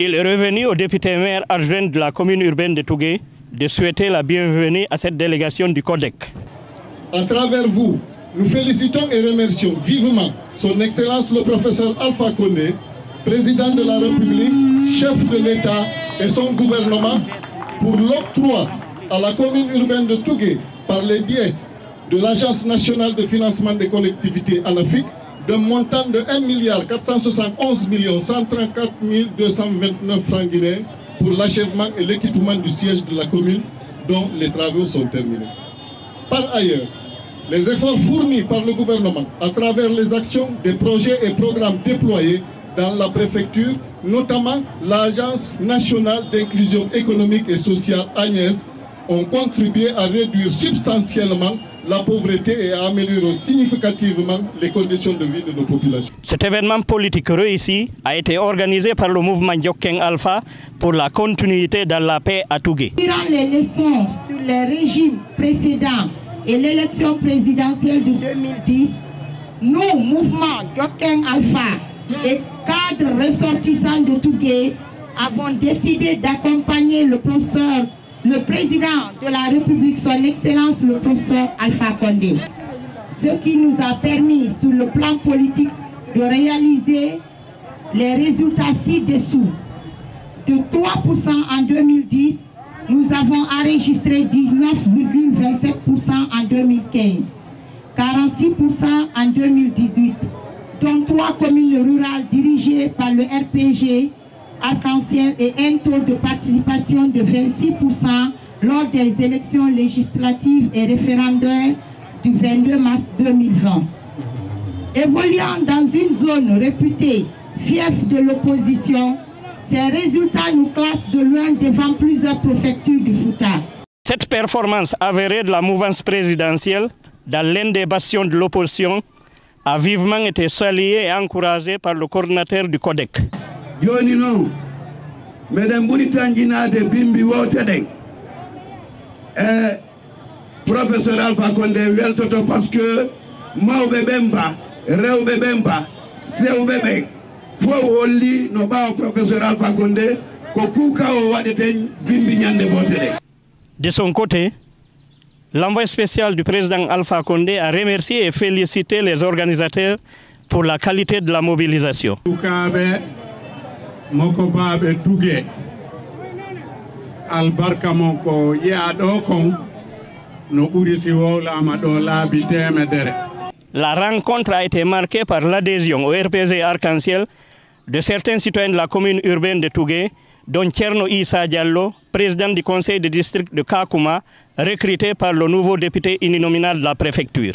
Il est revenu au député maire adjoint de la commune urbaine de Tougué de souhaiter la bienvenue à cette délégation du CODEC. À travers vous, nous félicitons et remercions vivement son Excellence le professeur Alpha Condé, président de la République, chef de l'État et son gouvernement pour l'octroi à la commune urbaine de Tougué par les biais de l'Agence nationale de financement des collectivités en Afrique d'un montant de 1 milliard 471 134 229 francs guinéens pour l'achèvement et l'équipement du siège de la commune dont les travaux sont terminés. Par ailleurs, les efforts fournis par le gouvernement à travers les actions, des projets et programmes déployés dans la préfecture, notamment l'Agence nationale d'inclusion économique et sociale Agnès, ont contribué à réduire substantiellement la pauvreté et à améliorer significativement les conditions de vie de nos populations. Cet événement politique réussi a été organisé par le mouvement Djokeng Alpha pour la continuité dans la paix à Tougué. Tirant les leçons sur les régimes précédents et l'élection présidentielle de 2010, nous, mouvement Djokeng Alpha et cadres ressortissants de Tougué, avons décidé d'accompagner le professeur le président de la République, son Excellence le professeur Alpha Condé. Ce qui nous a permis, sur le plan politique, de réaliser les résultats ci-dessous. De 3% en 2010, nous avons enregistré 19,27% en 2015, 46% en 2018, dont trois communes rurales dirigées par le RPG arc-en-ciel et un taux de participation de 26% lors des élections législatives et référendaires du 22 mars 2020. Évoluant dans une zone réputée fief de l'opposition, ces résultats nous classent de loin devant plusieurs préfectures du Fouta. Cette performance avérée de la mouvance présidentielle dans l'un des bastions de l'opposition a vivement été saluée et encouragée par le coordinateur du CODEC. Joni noon miɗen ɓuri tanjinade bimbi wowteɗen e professeur alpha condé weltoto par ce que mawɓe ɓen mba rewɓe ɓen mba sewɓe ɓen fof holli no professeur alpha condé ko kuka o waɗeten bimbi ñande woteɗen De. Son côté, l'envoyé spécial du président Alpha Condé a remercié et félicité les organisateurs pour la qualité de la mobilisation. Albarka mon kon. La rencontre a été marquée par l'adhésion au RPG Arc-en-Ciel de certains citoyens de la commune urbaine de Tougué, dont Tcherno Issa Diallo, président du conseil de district de Kakuma, recruté par le nouveau député uninominal de la préfecture.